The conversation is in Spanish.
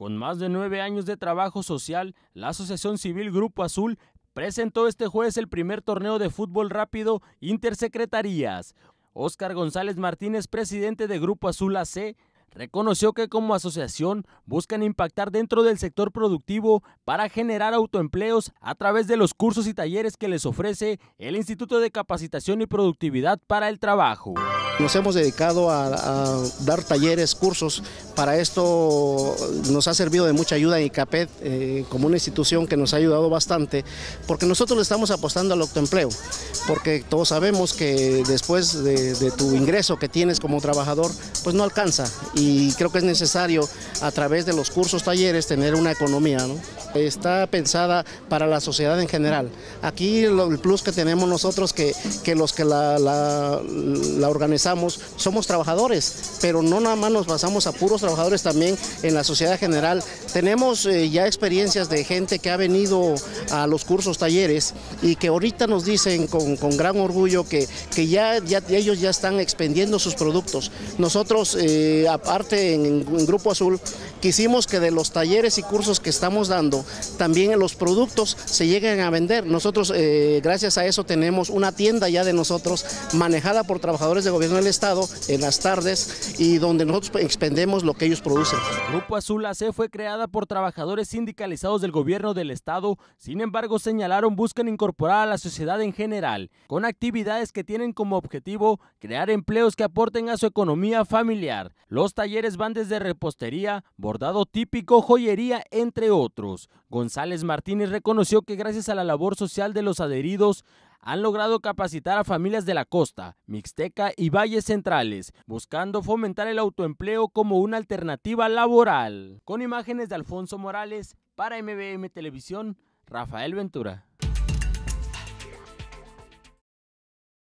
Con más de nueve años de trabajo social, la Asociación Civil Grupo Azul presentó este jueves el primer torneo de fútbol rápido Intersecretarías. Óscar González Martínez, presidente de Grupo Azul AC, reconoció que como asociación buscan impactar dentro del sector productivo para generar autoempleos a través de los cursos y talleres que les ofrece el Instituto de Capacitación y Productividad para el Trabajo. Nos hemos dedicado a, dar talleres, cursos. Para esto nos ha servido de mucha ayuda en ICAPED eh, como una institución que nos ha ayudado bastante, porque nosotros le estamos apostando al autoempleo, porque todos sabemos que después de, de tu ingreso que tienes como trabajador, pues no alcanza y creo que es necesario a través de los cursos, talleres, tener una economía. ¿no? Está pensada para la sociedad en general. Aquí el plus que tenemos nosotros, que, que los que la, la, organizamos somos trabajadores, pero no nada más nos basamos a puros trabajadores también en la sociedad general. Tenemos eh, ya experiencias de gente que ha venido a los cursos, talleres y que ahorita nos dicen con, con gran orgullo que, que ya, ya, ellos ya están expendiendo sus productos. Nosotros, eh, aparte en, Grupo Azul, quisimos que de los talleres y cursos que estamos dando, también los productos se lleguen a vender. Nosotros, eh, gracias a eso, tenemos una tienda ya de nosotros manejada por trabajadores de gobierno del Estado en las tardes y donde nosotros expendemos lo que ellos producen. Grupo Azul AC fue creada por trabajadores sindicalizados del gobierno del Estado, sin embargo señalaron buscan incorporar a la sociedad en general, con actividades que tienen como objetivo crear empleos que aporten a su economía familiar. Los talleres van desde repostería, bordado típico, joyería, entre otros. González Martínez reconoció que gracias a la labor social de los adheridos han logrado capacitar a familias de la costa, Mixteca y valles centrales, buscando fomentar el autoempleo como una alternativa laboral. Con imágenes de Alfonso Morales, para MBM Televisión, Rafael Ventura.